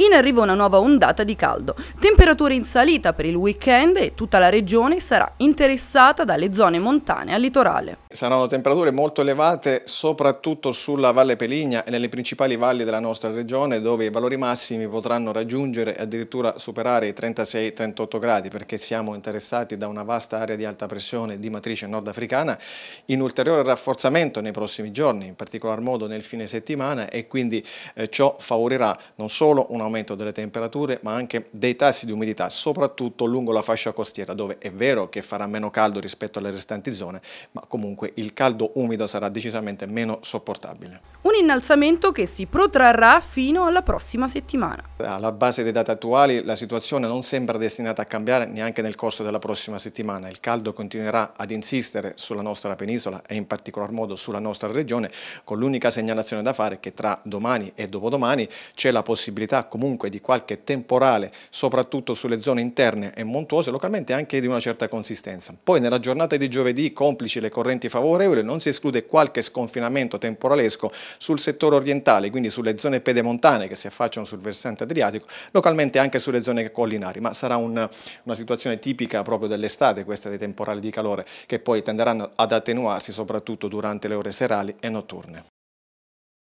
In arrivo una nuova ondata di caldo. Temperature in salita per il weekend e tutta la regione sarà interessata dalle zone montane al litorale. Saranno temperature molto elevate soprattutto sulla Valle Peligna e nelle principali valli della nostra regione dove i valori massimi potranno raggiungere e addirittura superare i 36-38 gradi perché siamo interessati da una vasta area di alta pressione di matrice nordafricana in ulteriore rafforzamento nei prossimi giorni, in particolar modo nel fine settimana e quindi eh, ciò favorirà non solo un delle temperature ma anche dei tassi di umidità, soprattutto lungo la fascia costiera dove è vero che farà meno caldo rispetto alle restanti zone, ma comunque il caldo umido sarà decisamente meno sopportabile. Un innalzamento che si protrarrà fino alla prossima settimana. Alla base dei dati attuali la situazione non sembra destinata a cambiare neanche nel corso della prossima settimana. Il caldo continuerà ad insistere sulla nostra penisola e in particolar modo sulla nostra regione con l'unica segnalazione da fare che tra domani e dopodomani c'è la possibilità comunque di qualche temporale soprattutto sulle zone interne e montuose localmente anche di una certa consistenza. Poi nella giornata di giovedì complici le correnti favorevoli non si esclude qualche sconfinamento temporalesco sul settore orientale, quindi sulle zone pedemontane che si affacciano sul versante adriatico, localmente anche sulle zone collinari, ma sarà un, una situazione tipica proprio dell'estate, questa dei temporali di calore, che poi tenderanno ad attenuarsi soprattutto durante le ore serali e notturne.